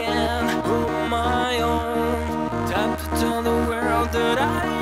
again, my own. Time to tell the world that I